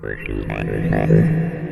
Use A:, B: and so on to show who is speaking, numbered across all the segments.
A: Pretty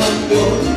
A: amor